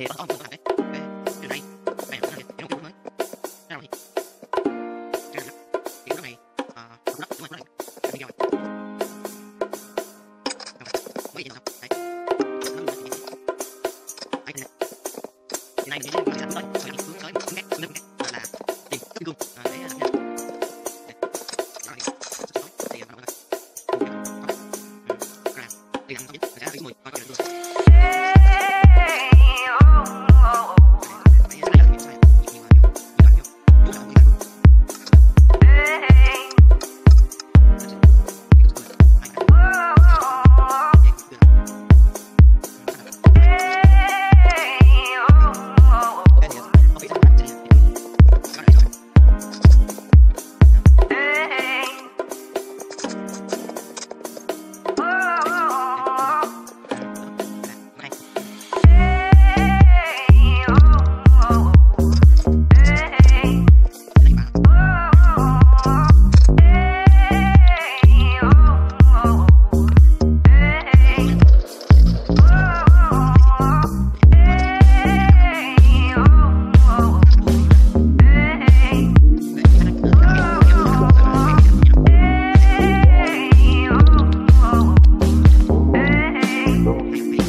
về ông ông về, từ nay về ông về ông mới. Ra rồi thì lúc này không lắm đúng rồi bây giờ mới giờ đấy. Nó mới này. Mình đi làm sẵn rồi rồi đi hướng tới.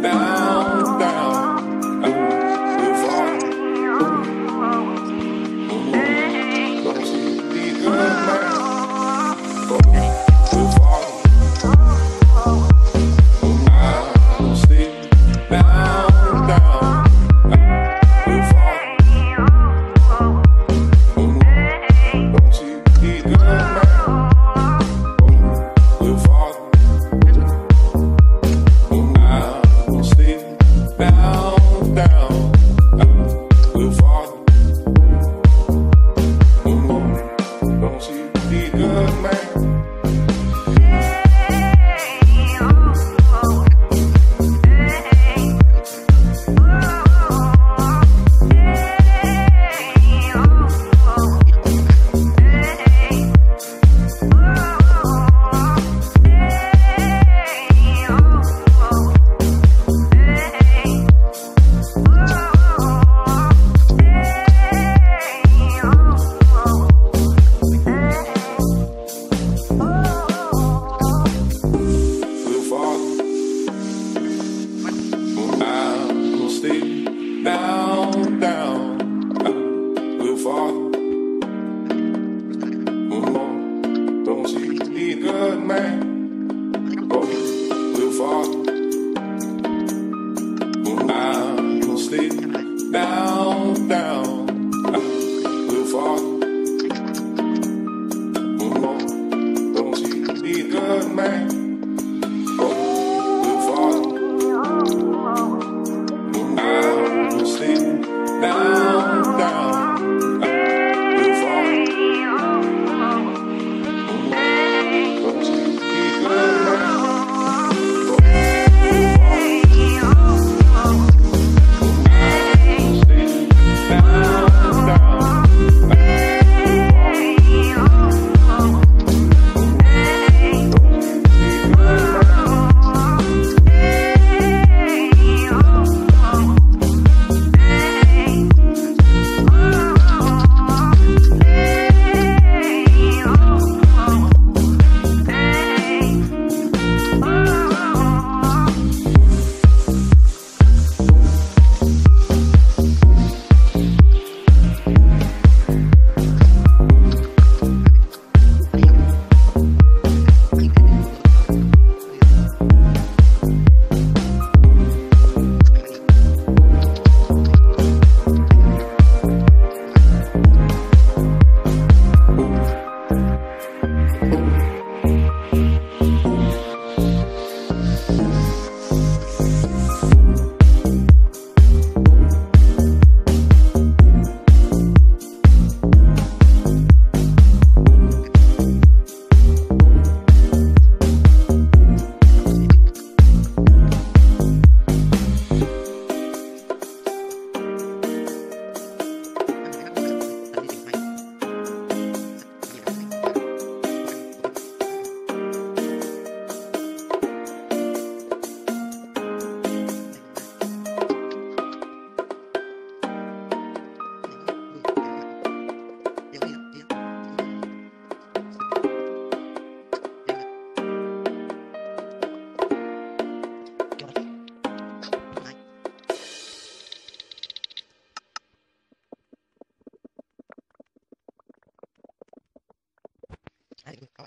Now now Allez, go,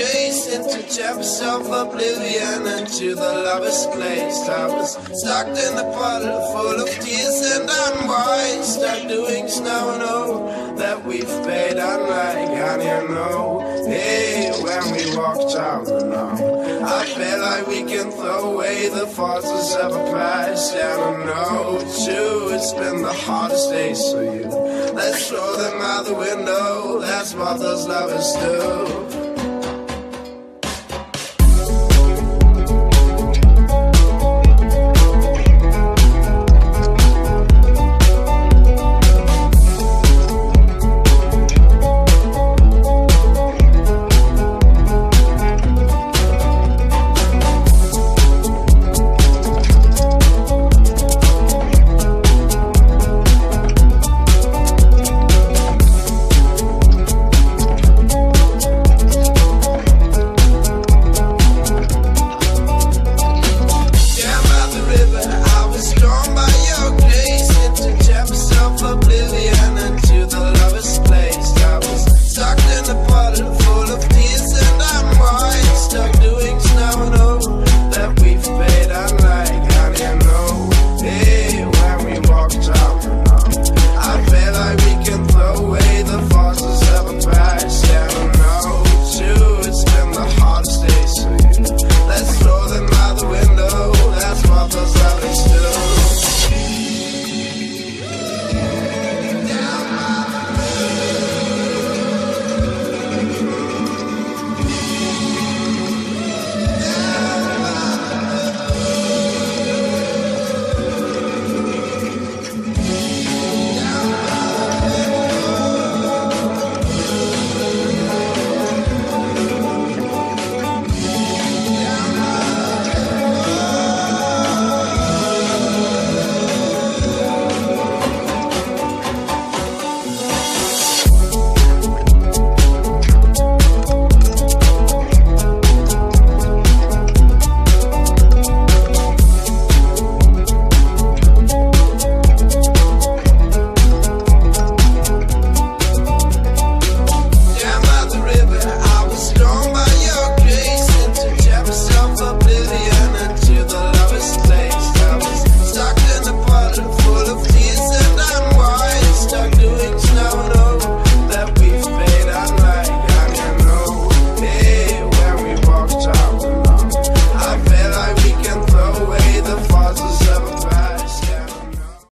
into depths of oblivion into the lover's place. I was stuck in a puddle full of tears and I'm wise. Start doing snow know that we've paid unlike and you know. Hey, when we walked out the now, I feel like we can throw away the forces of a past. And I know too, it's been the hardest days for you. Let's throw them out the window, that's what those lovers do.